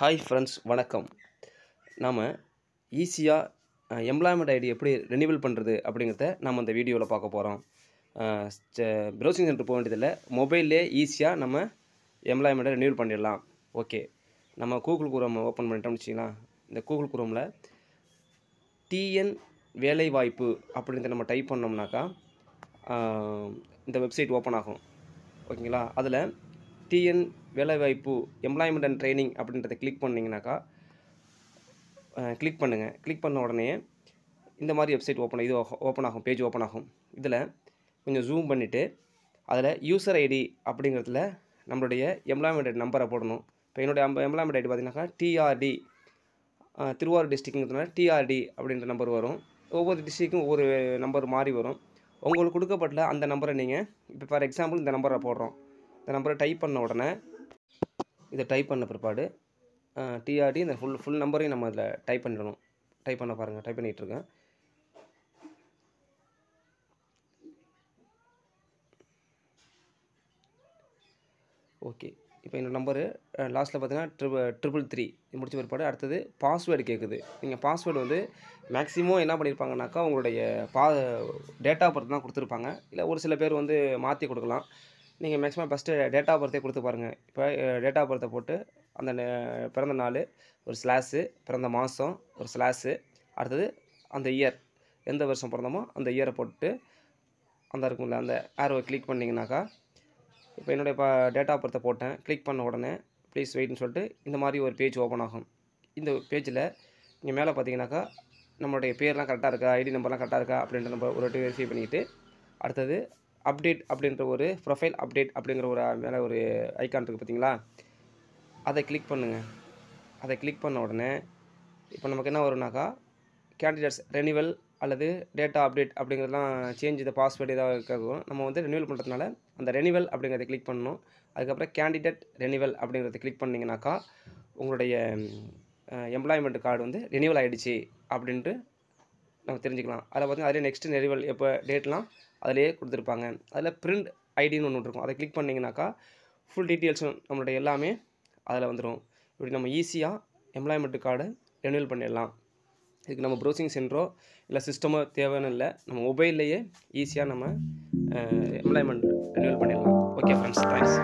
Hi friends வணக்கம். நாம் ஈஸியாக எம்ப்ளாய்மெண்ட் ஐடி எப்படி ரெனிவல் பண்ணுறது அப்படிங்கிறத நம்ம இந்த வீடியோவில் பார்க்க போகிறோம் ப்ரௌசிங் சென்டர் போக வேண்டியதில்லை. மொபைல்லே ஈஸியாக நம்ம எம்ப்ளாய்மெண்ட்டை ரெனியூவல் பண்ணிடலாம். ஓகே நம்ம கூகுள் குரோம் ஓப்பன் பண்ணிட்டோம்னு வச்சிங்களேன் இந்த கூகுள் குரோமில் டிஎன் வேலைவாய்ப்பு அப்படின்றத நம்ம டைப் பண்ணோம்னாக்கா இந்த வெப்சைட் ஓப்பன் ஆகும். ஓகேங்களா அதில் டிஎன் வேலைவாய்ப்பு எம்ப்ளாய்மெண்ட் அண்ட் ட்ரைனிங் அப்படின்றத கிளிக் பண்ணிங்கனாக்கா கிளிக் பண்ணுங்கள் கிளிக் பண்ண உடனே இந்த மாதிரி வெப்சைட் ஓப்பன் இது ஓப்பன் ஆகும் பேஜ் ஓப்பன் ஆகும். இதில் கொஞ்சம் ஜூம் பண்ணிவிட்டு அதில் யூசர் ஐடி அப்படிங்கிறதுல நம்மளுடைய எம்ப்ளாய்மெண்ட் நம்பரை போடணும். இப்போ என்னுடைய எம்ப்ளாய்மெண்ட் ஐடி பார்த்தீங்கன்னாக்கா டிஆர்டி திருவாரூர் டிஸ்ட்ரிக்ட்ங்கிறதுனால டிஆர்டி அப்படின்ற நம்பர் வரும். ஒவ்வொரு டிஸ்ட்ரிக்கும் ஒவ்வொரு நம்பர் மாறி வரும். உங்களுக்கு கொடுக்கப்பட்ட அந்த நம்பரை நீங்கள் இப்போ ஃபார் எக்ஸாம்பிள் இந்த நம்பரை போடுறோம். இந்த நம்பரை டைப் பண்ண உடனே இதை டைப் பண்ண பிற்பாடு டிஆர்டி இந்த ஃபுல் ஃபுல் நம்பரையும் நம்ம இதில் டைப் பண்ணிடணும். டைப் பண்ண பாருங்கள் டைப் பண்ணிகிட்டு இருக்கேன். ஓகே இப்போ என்னோடய நம்பரு லாஸ்ட்டில் பார்த்தீங்கன்னா ட்ரிபிள் ட்ரிபிள் த்ரீ முடிச்ச பிற்பாடு அடுத்தது பாஸ்வேர்டு கேட்குது. நீங்கள் பாஸ்வேர்டு வந்து மேக்ஸிமம் என்ன பண்ணியிருப்பாங்கனாக்கா உங்களுடைய பா டேட்டா பர்த் தான் கொடுத்துருப்பாங்க. இல்லை ஒரு சில பேர் வந்து மாற்றி கொடுக்கலாம். நீங்கள் மேக்ஸிமம் ஃபஸ்ட்டு டேட்டா பர்த்தே கொடுத்து பாருங்கள் இப்போ டேட்டா பர்த்தை போட்டு அந்த நே- பிறந்த நாள் ஒரு ஸ்லாஸு பிறந்த மாதம் ஒரு ஸ்லாஸு அடுத்தது அந்த இயர் எந்த வருஷம் பிறந்தோமோ அந்த இயரை போட்டு அந்த இருக்கும்ல அந்த ஆரோவை கிளிக் பண்ணிங்கனாக்கா இப்போ என்னுடைய இப்போ டேட்டா பர்த்தை போட்டேன். கிளிக் பண்ண உடனே ப்ளீஸ் வெயிட்னு சொல்லிட்டு இந்த மாதிரி ஒரு பேஜ் ஓப்பன் ஆகும். இந்த பேஜில் இங்கே மேலே பார்த்தீங்கன்னாக்கா நம்மளுடைய பேர்லாம் கரெக்டாக இருக்கா ஐடி நம்பர்லாம் கரெக்டாக இருக்கா அப்படின்ற நம்ம ஒரு வாட்டி வெரிஃபை பண்ணிவிட்டு அடுத்தது அப்டேட் அப்படின்ற ஒரு ப்ரொஃபைல் அப்டேட் அப்படிங்கிற ஒரு மேலே ஒரு ஐக்கான் இருக்குது பார்த்தீங்களா அதை கிளிக் பண்ணுங்கள் அதை கிளிக் பண்ண உடனே இப்போ நமக்கு என்ன வரும்னாக்கா கேண்டிடேட்ஸ் ரெனிவல் அல்லது டேட்டா அப்டேட் அப்படிங்கிறதுலாம் சேஞ்ச் இந்த பாஸ்வேர்டு ஏதாவது இருக்கும் நம்ம வந்து ரெனிவல் பண்ணுறதுனால அந்த ரெனிவல் அப்படிங்கிறத கிளிக் பண்ணணும். அதுக்கப்புறம் கேண்டிடேட் ரெனிவல் அப்படிங்கிறத கிளிக் பண்ணிங்கனாக்கா உங்களுடைய எம்ப்ளாய்மெண்ட் கார்டு வந்து ரெனிவல் ஆகிடுச்சி அப்படின்ட்டு நம்ம தெரிஞ்சுக்கலாம். அதில் பார்த்தீங்கன்னா அதிலே நெக்ஸ்ட் நெரிவல் எப்போ டேட்லாம் அதிலே கொடுத்துருப்பாங்க. அதில் பிரிண்ட் ஐடின்னு ஒன்று இருக்கும். அதை கிளிக் பண்ணிங்கனாக்கா ஃபுல் டீட்டெயில்ஸும் நம்மளுடைய எல்லாமே அதில் வந்துடும் இப்படி நம்ம ஈஸியாக எம்ப்ளாய்மெண்ட் கார்டை ரெனியூல் பண்ணிடலாம். இதுக்கு நம்ம ப்ரௌசிங் சென்டரோ இல்லை சிஸ்டமோ தேவைன்னு இல்லை. நம்ம மொபைல்லையே ஈஸியாக நம்ம எம்ப்ளாய்மெண்ட் ரெனியூல் பண்ணிடலாம். Okay friends thanks